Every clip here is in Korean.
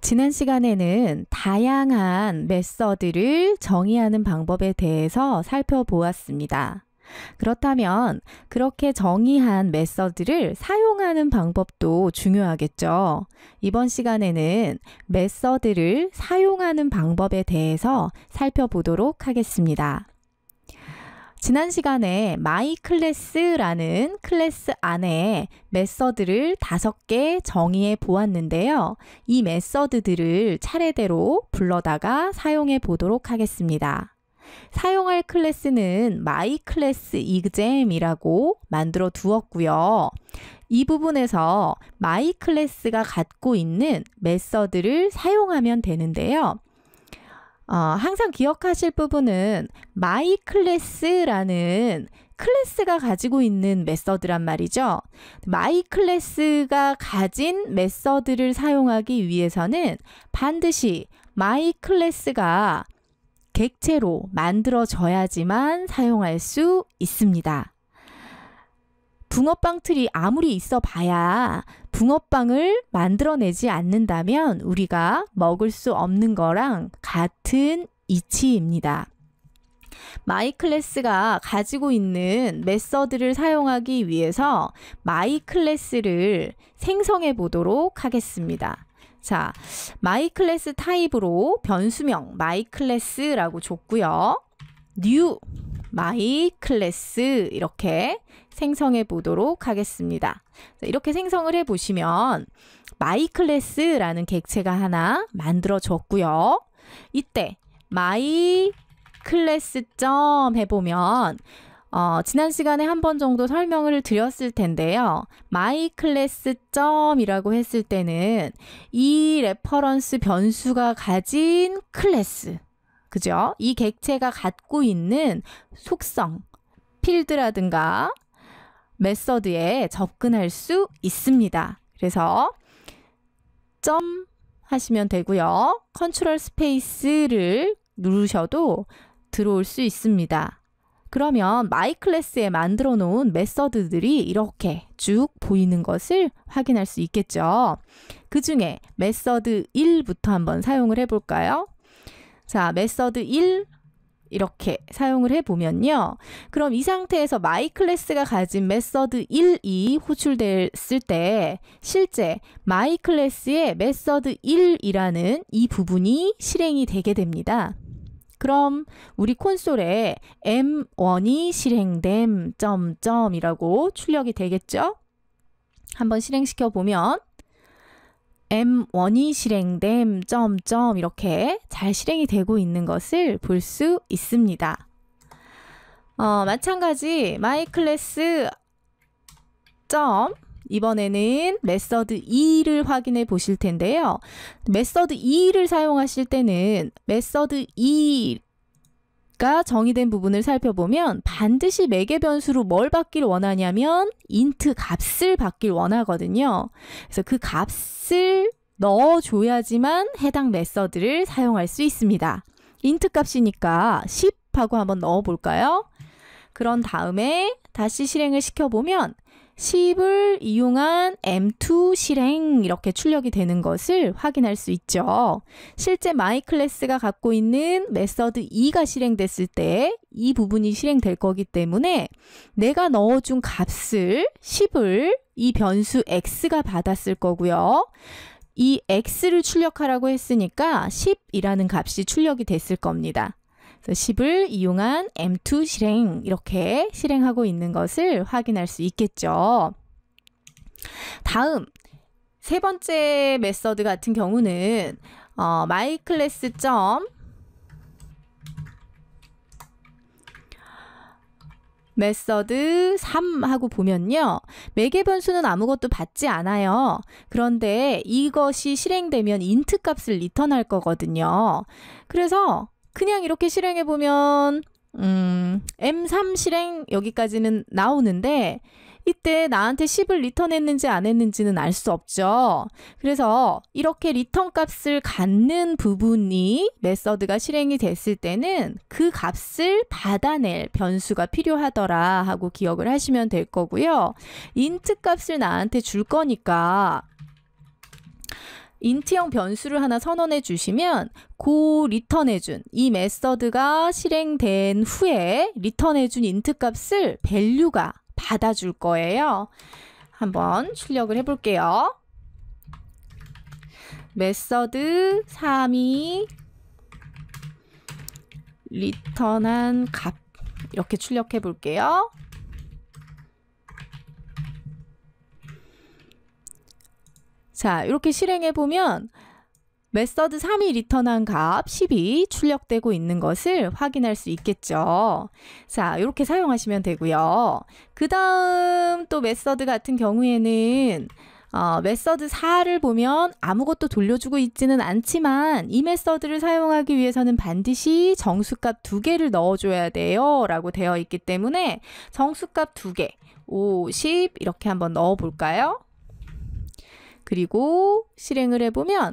지난 시간에는 다양한 메서드를 정의하는 방법에 대해서 살펴보았습니다. 그렇다면 그렇게 정의한 메서드를 사용하는 방법도 중요하겠죠. 이번 시간에는 메서드를 사용하는 방법에 대해서 살펴보도록 하겠습니다. 지난 시간에 my class라는 클래스 안에 메서드를 다섯 개 정의해 보았는데요. 이 메서드들을 차례대로 불러다가 사용해 보도록 하겠습니다. 사용할 클래스는 my class exam이라고 만들어 두었고요. 이 부분에서 my class가 갖고 있는 메서드를 사용하면 되는데요. 어, 항상 기억하실 부분은 my class라는 클래스가 가지고 있는 메서드란 말이죠. my class가 가진 메서드를 사용하기 위해서는 반드시 my class가 객체로 만들어져야지만 사용할 수 있습니다. 붕어빵 틀이 아무리 있어 봐야 붕어빵을 만들어내지 않는다면 우리가 먹을 수 없는 거랑 같은 이치입니다. my class가 가지고 있는 메서드를 사용하기 위해서 my class를 생성해 보도록 하겠습니다. 자, my class 타입으로 변수명 my class라고 줬고요. new my class 이렇게 생성해 보도록 하겠습니다. 이렇게 생성을 해 보시면 my class라는 객체가 하나 만들어졌고요. 이때 my class 점 해보면 어, 지난 시간에 한 번 정도 설명을 드렸을 텐데요. my class 점이라고 했을 때는 이 reference 변수가 가진 클래스 그죠? 이 객체가 갖고 있는 속성, 필드라든가 메서드에 접근할 수 있습니다. 그래서 점 하시면 되고요. control space를 누르셔도 들어올 수 있습니다. 그러면 my class에 만들어 놓은 메서드들이 이렇게 쭉 보이는 것을 확인할 수 있겠죠. 그 중에 메서드 1부터 한번 사용을 해볼까요? 자, 메서드 1 이렇게 사용을 해보면요. 그럼 이 상태에서 my class가 가진 메서드 1이 호출됐을 때 실제 my class의 메서드 1이라는 이 부분이 실행이 되게 됩니다. 그럼 우리 콘솔에 M1이 실행됨 점점이라고 출력이 되겠죠? 한번 실행시켜 보면 M1이 실행됨 점점 이렇게 잘 실행이 되고 있는 것을 볼 수 있습니다. 어, 마찬가지 my class 점 이번에는 메서드 2를 확인해 보실 텐데요. 메서드 2를 사용하실 때는 메서드 2 가 정의된 부분을 살펴보면 반드시 매개 변수로 뭘 받길 원하냐면 int 값을 받길 원하거든요. 그래서 그 값을 넣어줘야지만 해당 메서드를 사용할 수 있습니다. int 값이니까 10 하고 한번 넣어볼까요? 그런 다음에 다시 실행을 시켜보면 10을 이용한 M2 실행 이렇게 출력이 되는 것을 확인할 수 있죠. 실제 my class가 갖고 있는 메서드 2가 실행됐을 때 이 부분이 실행될 거기 때문에 내가 넣어준 값을 10을 이 변수 x가 받았을 거고요. 이 x를 출력하라고 했으니까 10이라는 값이 출력이 됐을 겁니다. 10을 이용한 M2 실행 이렇게 실행하고 있는 것을 확인할 수 있겠죠. 다음 세 번째 메서드 같은 경우는 어, myClass. 메서드 3 하고 보면요. 매개 변수는 아무것도 받지 않아요. 그런데 이것이 실행되면 int 값을 리턴할 거거든요. 그래서 그냥 이렇게 실행해 보면 음, M3 실행 여기까지는 나오는데 이때 나한테 10을 리턴했는지 안 했는지는 알 수 없죠. 그래서 이렇게 리턴 값을 갖는 부분이 method가 실행이 됐을 때는 그 값을 받아낼 변수가 필요하더라 하고 기억을 하시면 될 거고요. int 값을 나한테 줄 거니까 int형 변수를 하나 선언해 주시면 고 리턴해 준 이 method가 실행된 후에 리턴해 준 int 값을 value가 받아줄 거예요. 한번 출력을 해 볼게요. method 3이 리턴한 값 이렇게 출력해 볼게요. 자, 이렇게 실행해 보면 method 3이 리턴한 값 10이 출력되고 있는 것을 확인할 수 있겠죠. 자, 이렇게 사용하시면 되고요. 그 다음 또 method 같은 경우에는 어, method 4를 보면 아무것도 돌려주고 있지는 않지만 이 method를 사용하기 위해서는 반드시 정수값 두 개를 넣어줘야 돼요 라고 되어 있기 때문에 정수값 두 개, 50 이렇게 한번 넣어볼까요? 그리고 실행을 해보면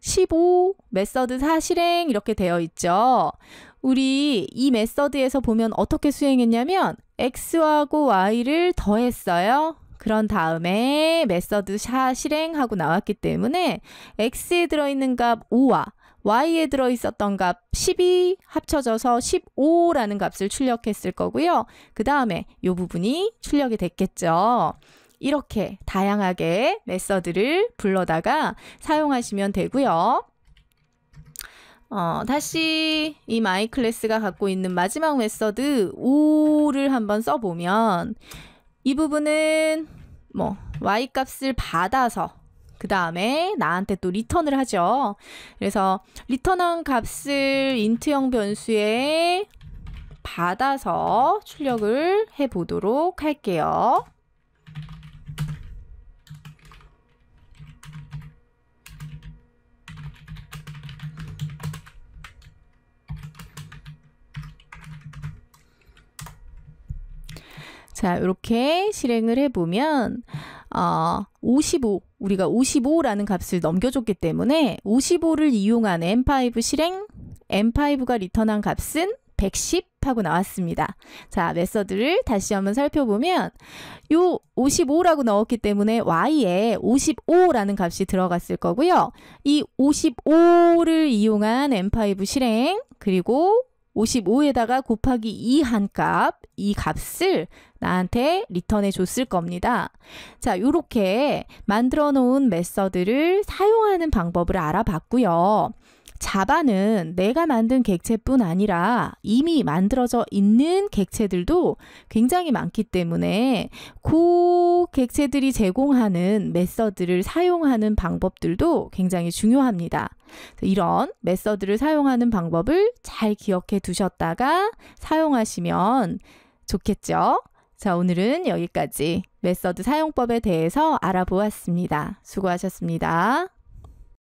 15 method 4 실행 이렇게 되어 있죠. 우리 이 method에서 보면 어떻게 수행했냐면 x하고 y를 더했어요. 그런 다음에 method 사 실행하고 나왔기 때문에 x에 들어있는 값 5와 y에 들어있었던 값 10이 합쳐져서 15라는 값을 출력했을 거고요. 그 다음에 이 부분이 출력이 됐겠죠. 이렇게 다양하게 method를 불러다가 사용하시면 되고요. 어, 다시 이 my class가 갖고 있는 마지막 method 5를 한번 써보면 이 부분은 뭐 y 값을 받아서 그 다음에 나한테 또 리턴을 하죠. 그래서 리턴한 값을 int형 변수에 받아서 출력을 해 보도록 할게요. 자, 이렇게 실행을 해보면, 어, 55, 우리가 55라는 값을 넘겨줬기 때문에 55를 이용한 M5 실행, M5가 리턴한 값은 110 하고 나왔습니다. 자, 메서드를 다시 한번 살펴보면 요 55라고 넣었기 때문에 y에 55라는 값이 들어갔을 거고요. 이 55를 이용한 M5 실행 그리고 55에다가 곱하기 2 한 값, 이 값을 나한테 리턴해 줬을 겁니다. 자, 요렇게 만들어 놓은 메서드를 사용하는 방법을 알아봤고요. 자바는 내가 만든 객체뿐 아니라 이미 만들어져 있는 객체들도 굉장히 많기 때문에 그 객체들이 제공하는 메서드를 사용하는 방법들도 굉장히 중요합니다. 이런 메서드를 사용하는 방법을 잘 기억해 두셨다가 사용하시면 좋겠죠. 자, 오늘은 여기까지 메서드 사용법에 대해서 알아보았습니다. 수고하셨습니다.